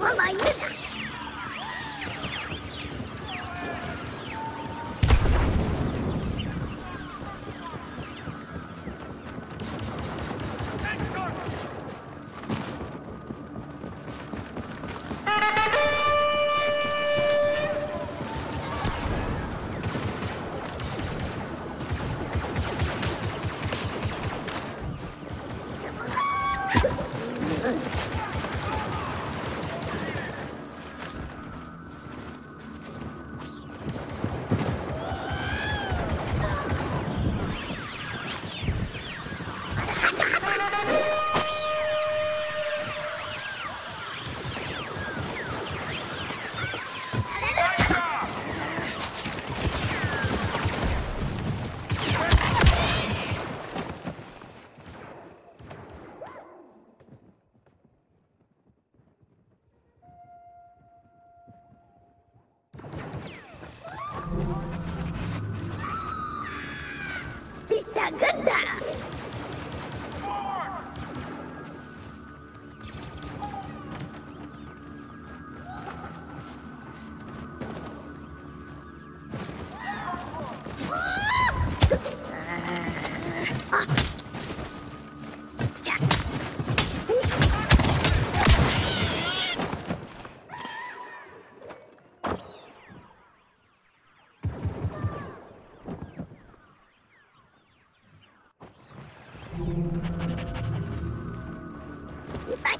我老姨家 جدع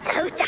ucap.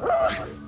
Ugh!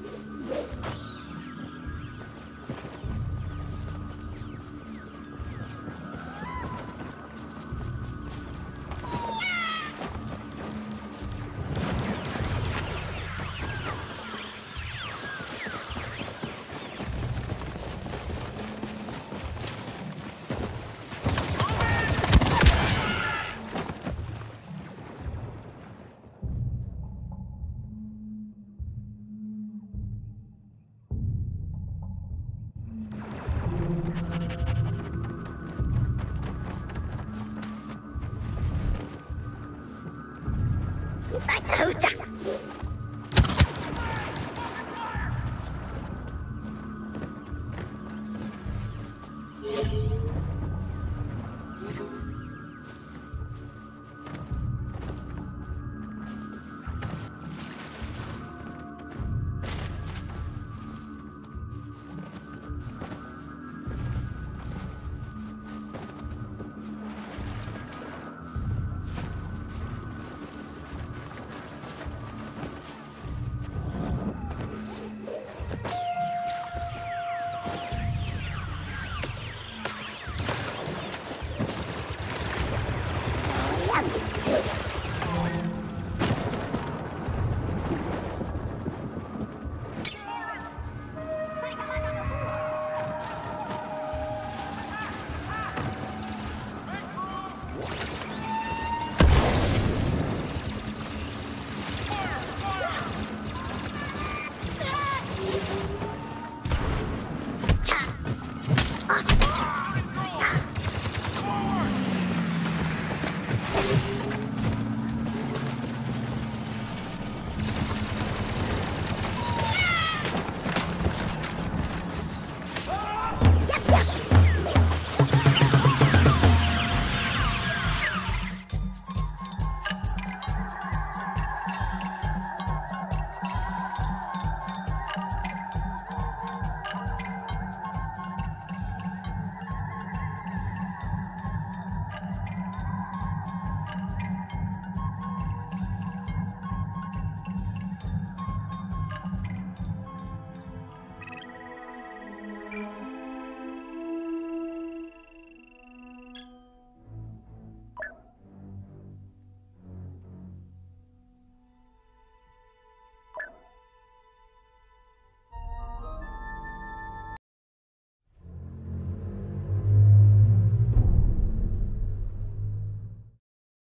따